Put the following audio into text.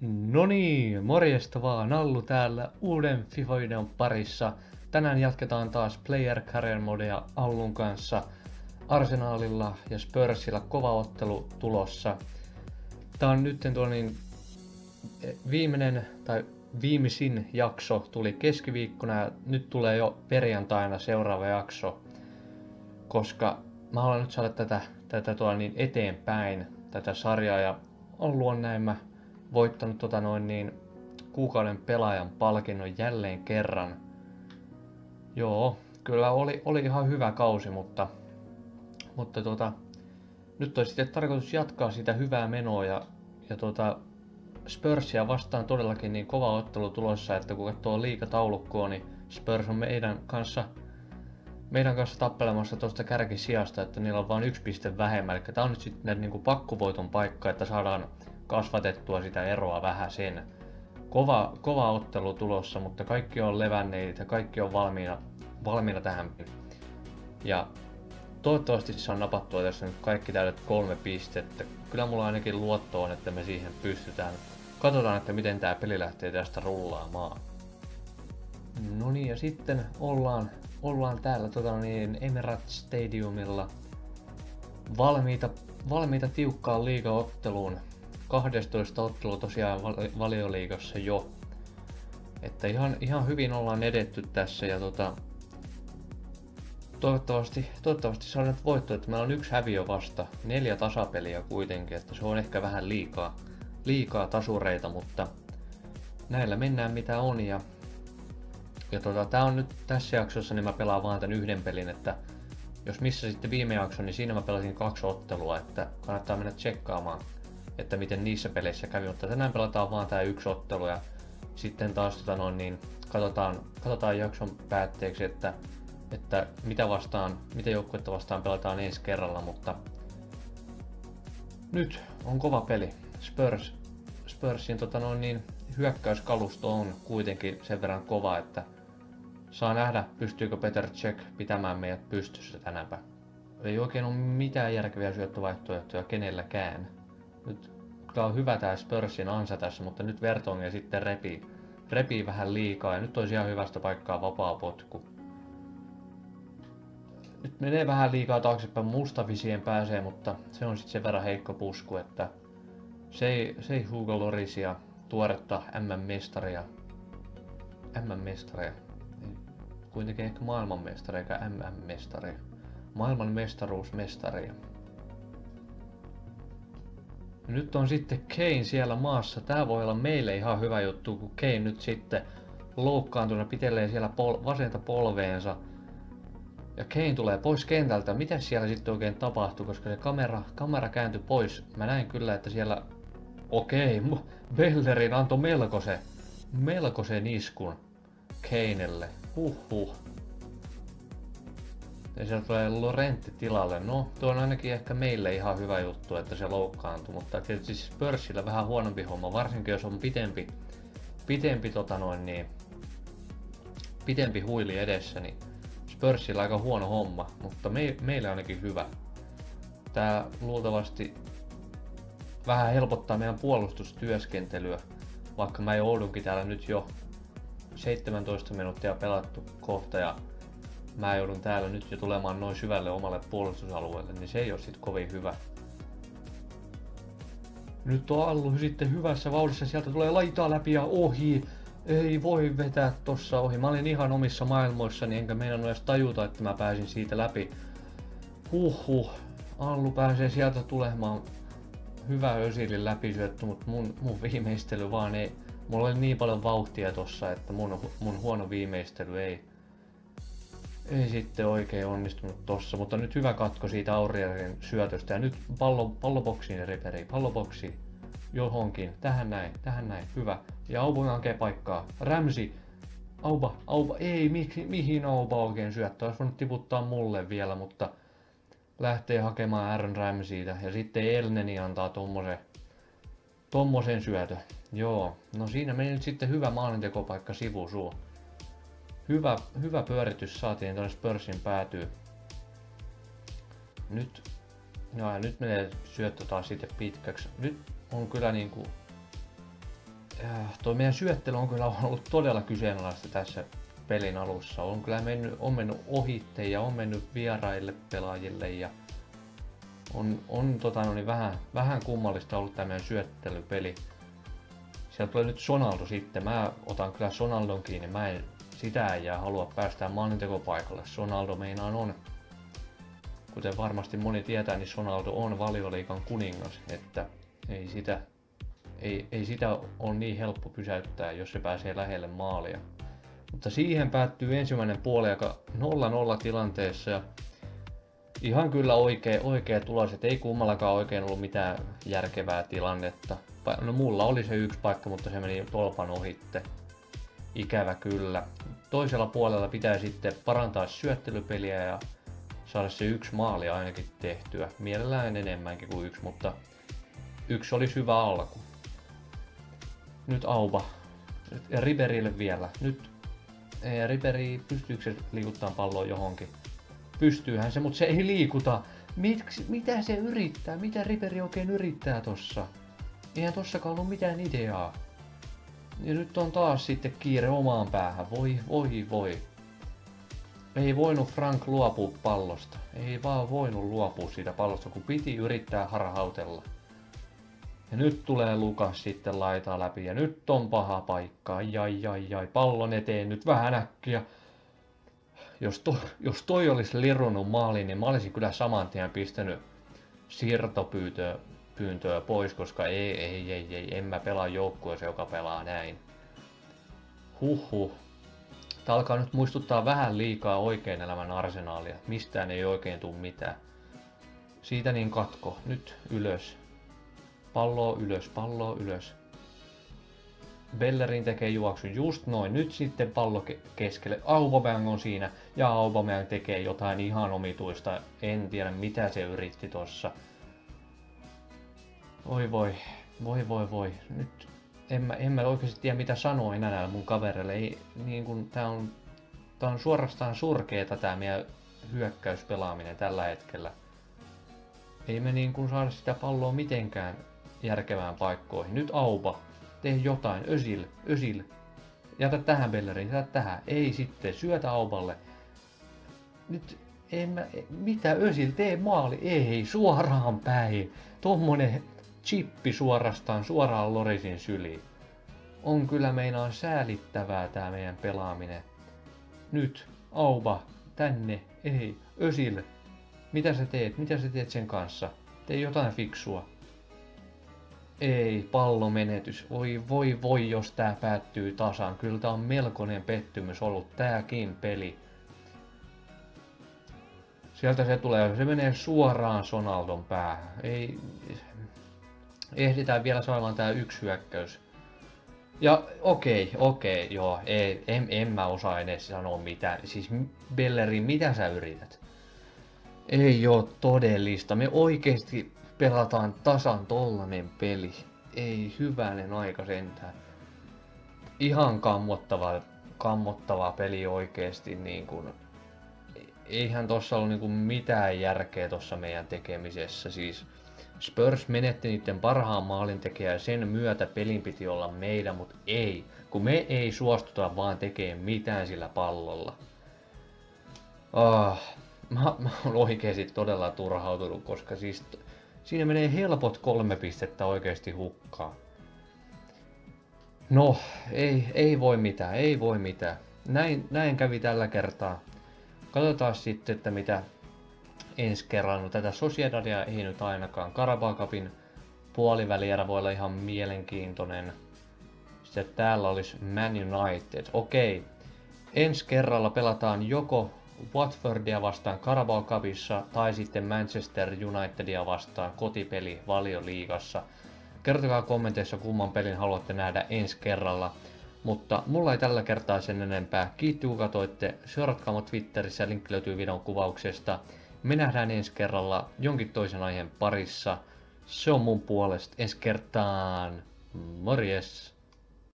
No niin, morjesta vaan, Allu täällä uuden FIFA-videon parissa. Tänään jatketaan taas Player Career Modea Allun kanssa. Arsenaalilla ja Spursilla kova ottelu tulossa. Tää on nyt tuo niin viimeinen tai viimeisin jakso tuli keskiviikkona ja nyt tulee jo perjantaina seuraava jakso. Koska mä haluan nyt saada tätä, tätä tuolla niin eteenpäin, tätä sarjaa ja on näin mä voittanut tota noin niin kuukauden pelaajan palkinnon jälleen kerran. Joo, kyllä oli, oli ihan hyvä kausi, mutta, mutta tota, nyt olisi sitten tarkoitus jatkaa sitä hyvää menoa ja, ja tota, Spursia vastaan todellakin niin kova ottelu tulossa, että kun katsoo liikataulukkoa, niin Spurs on meidän kanssa, meidän kanssa tappelemassa tuosta kärkisijasta, että niillä on vain yksi piste vähemmän. Eli tämä on nyt sitten niin pakkovoiton paikka, että saadaan kasvatettua sitä eroa vähän sen. Kova, kova ottelu tulossa, mutta kaikki on levänneet ja kaikki on valmiina, valmiina tähän. Ja toivottavasti se on napattua tässä nyt kaikki täydet kolme pistettä. Kyllä mulla ainakin luotto on, että me siihen pystytään. Katsotaan, että miten tämä peli lähtee tästä rullaamaan. No niin, ja sitten ollaan, ollaan täällä tota niin, Emirates Stadiumilla valmiita, valmiita tiukkaan liigaotteluun. 12 ottelu tosiaan valioliigassa jo. Että ihan, ihan hyvin ollaan edetty tässä ja tota, toivottavasti, toivottavasti saadaan voitto, että meillä on yksi häviö vasta, neljä tasapeliä kuitenkin, että se on ehkä vähän liikaa, liikaa tasureita, mutta näillä mennään mitä on ja, ja tota, tää on nyt tässä jaksossa, niin mä pelaan vaan tän yhden pelin, että jos missä sitten viime jakso, niin siinä mä pelasin kaksi ottelua, että kannattaa mennä tsekkaamaan että miten niissä peleissä kävi, mutta tänään pelataan vaan tämä yksi ottelu ja sitten taas tota noin, niin katsotaan, katsotaan jakson päätteeksi, että, että mitä vastaan, mitä joukkuetta vastaan pelataan ensi kerralla, mutta nyt on kova peli. Spurs, Spursin tota noin, niin, hyökkäyskalusto on kuitenkin sen verran kova, että saa nähdä, pystyykö Peter Check pitämään meidät pystyssä tänäpä. Ei oikein ole mitään järkeviä syöttövaihtoehtoja kenelläkään. Nyt kyllä on hyvä tää Spursin ansa tässä, mutta nyt Vertongia sitten repii, repii vähän liikaa ja nyt olisi ihan hyvästä paikkaa vapaa potku. Nyt menee vähän liikaa taaksepäin, mustavisien pääsee, mutta se on sitten sen verran heikko pusku, että se ei, se ei Hugo Lorisia tuoretta MM-mestaria. MM-mestaria. Kuitenkin ehkä maailmanmestaria eikä MM-mestaria. Maailman mestaruusmestaria. Nyt on sitten Kane siellä maassa. Tää voi olla meille ihan hyvä juttu, kun Kane nyt sitten loukkaantuna pitelee siellä pol- vasenta polveensa. Ja Kane tulee pois kentältä. Mitä siellä sitten oikein tapahtuu, koska se kamera, kamera kääntyi pois. Mä näin kyllä, että siellä... Okei, okay, Bellerin antoi melkoisen, melkoisen iskun Keinelle. Huhhuh. Ja sieltä tulee Lorentti tilalle. No, tuo on ainakin ehkä meille ihan hyvä juttu, että se loukkaantui, mutta tietysti siis pörssillä vähän huonompi homma, varsinkin jos on pitempi, pitempi, tota noin, niin, pitempi huili edessä, niin Spurssilla aika huono homma, mutta me, meille ainakin hyvä. Tää luultavasti vähän helpottaa meidän puolustustyöskentelyä, vaikka mä joudunkin täällä nyt jo 17 minuuttia pelattu kohta ja mä joudun täällä nyt jo tulemaan noin syvälle omalle puolustusalueelle, niin se ei ole sit kovin hyvä. Nyt on Allu sitten hyvässä vauhdissa, sieltä tulee laitaa läpi ja ohi. Ei voi vetää tossa ohi. Mä olin ihan omissa maailmoissani, enkä meinannut edes tajuta, että mä pääsin siitä läpi. Huhhuh. Allu pääsee sieltä tulemaan hyvä Ösilin läpisyöttö, mutta mun, mun viimeistely vaan ei... Mulla oli niin paljon vauhtia tossa, että mun, mun huono viimeistely ei, ei sitten oikein onnistunut tossa, mutta nyt hyvä katko siitä Auriarin syötöstä. Ja nyt pallo, palloboksiin Riperi, palloboksi johonkin, tähän näin, tähän näin, hyvä. Ja Auba hankee paikkaa, Ramsi, Auba, Auba, ei, mi, mihin Auba oikein syöttää, olisi voinut tiputtaa mulle vielä, mutta lähtee hakemaan Aaron Ramseytä. Ja sitten Elneni antaa tommosen, tommosen syötö. Joo, no siinä meni nyt sitten hyvä maalintekopaikka sivusuu hyvä, hyvä pyöritys saatiin tuonne Spursin päätyy. Nyt, no ja nyt menee syöttö taas sitten pitkäksi. Nyt on kyllä niinku äh, tuo meidän syöttely on kyllä ollut todella kyseenalaista tässä pelin alussa. On kyllä mennyt, on mennyt ohitte ja on mennyt vieraille pelaajille ja on, on tota, no niin vähän, vähän kummallista ollut tämä syöttelypeli. Sieltä tulee nyt Sonaldo sitten. Mä otan kyllä Sonaldon kiinni. Mä en sitä ei jää halua päästää maalintekopaikalle. Sonaldo meinaan on, kuten varmasti moni tietää, niin Sonaldo on valioliikan kuningas, että ei sitä, ei, ei sitä ole niin helppo pysäyttää, jos se pääsee lähelle maalia. Mutta siihen päättyy ensimmäinen puoli aika 0-0 tilanteessa ja ihan kyllä oikea, oikea tulos, että ei kummallakaan oikein ollut mitään järkevää tilannetta. No mulla oli se yksi paikka, mutta se meni tolpan ohitte. Ikävä kyllä. Toisella puolella pitää sitten parantaa syöttelypeliä ja saada se yksi maali ainakin tehtyä. Mielellään enemmänkin kuin yksi, mutta yksi olisi hyvä alku. Nyt Auba. Ja Riberille vielä. Nyt ei, Riberi, pystyykö se liikuttaa palloa johonkin? Pystyyhän se, mutta se ei liikuta. Miksi, mitä se yrittää? Mitä Riberi oikein yrittää tossa? Eihän tossakaan ollut mitään ideaa. Ja nyt on taas sitten kiire omaan päähän. Voi, voi, voi. Ei voinut Frank luopua pallosta. Ei vaan voinut luopua siitä pallosta, kun piti yrittää harhautella. Ja nyt tulee Lukas sitten laitaa läpi ja nyt on paha paikka. Jai, jai, jai. Pallon eteen nyt vähän äkkiä. Jos, to, jos toi olisi lirunut maaliin, niin mä olisin kyllä saman tien pistänyt siirtopyyntöä pyyntöä pois, koska ei, ei, ei, ei, en mä pelaa joukkueessa, joka pelaa näin. Huhhuh. Tää alkaa nyt muistuttaa vähän liikaa oikein elämän arsenaalia. Mistään ei oikein tuu mitään. Siitä niin katko. Nyt ylös. Pallo ylös, pallo ylös. Bellerin tekee juoksun just noin. Nyt sitten pallo keskelle. Aubameyang on siinä. Ja Aubameyang tekee jotain ihan omituista. En tiedä mitä se yritti tossa. Oi voi, voi voi voi. Nyt en mä, en mä oikeasti tiedä mitä sanoa enää mun kavereille. Ei, niin kun, tää on, tää on suorastaan surkeeta tää meidän hyökkäyspelaaminen tällä hetkellä. Ei me niin kun saada sitä palloa mitenkään järkevään paikkoihin. Nyt Auba, tee jotain. Ösil, Ösil. Jätä tähän Bellerin, jätä tähän. Ei sitten, syötä Auballe. Nyt en mä, mitä Ösil, tee maali. Ei, suoraan päin. Tommonen chippi suorastaan suoraan Lorisin syliin. On kyllä meinaan säälittävää tää meidän pelaaminen. Nyt, Auba, tänne, ei, Ösil. Mitä sä teet? Mitä sä teet sen kanssa? Tee jotain fiksua. Ei, pallomenetys. Voi voi voi, jos tää päättyy tasan. Kyllä tää on melkoinen pettymys ollut tääkin peli. Sieltä se tulee, se menee suoraan Sonaldon päähän. Ei, ehditään vielä saamaan tää yksi hyökkäys. Ja okei, okei, joo, ei, en, en mä osaa edes sanoa mitään. Siis Belleri, mitä sä yrität? Ei oo todellista. Me oikeesti pelataan tasan tollanen peli. Ei hyvänen aika sentään. Ihan kammottava, kammottava peli oikeesti niin kun, eihän tossa ollut niinku mitään järkeä tossa meidän tekemisessä. Siis Spurs menetti niiden parhaan maalintekijän ja sen myötä pelin piti olla meidän, mutta ei. Kun me ei suostuta vaan tekemään mitään sillä pallolla. Oh, mä, mä oon oikeesti todella turhautunut, koska siis siinä menee helpot kolme pistettä oikeasti hukkaan. No, ei, ei voi mitään, ei voi mitään. Näin, näin kävi tällä kertaa. Katsotaan sitten, että mitä ensi kerralla. No, tätä Sociedadia ei nyt ainakaan. Karabakapin puolivälierä voi olla ihan mielenkiintoinen. Sitten täällä olisi Man United. Okei. Ensi kerralla pelataan joko Watfordia vastaan Carabao Cupissa tai sitten Manchester Unitedia vastaan kotipeli valioliigassa. Kertokaa kommenteissa kumman pelin haluatte nähdä ensi kerralla. Mutta mulla ei tällä kertaa sen enempää. Kiitti kun katsoitte. Seuratkaa Twitterissä, linkki löytyy videon kuvauksesta. Me nähdään ensi kerralla jonkin toisen aiheen parissa. Se on mun puolesta ensi kertaan. Morjes!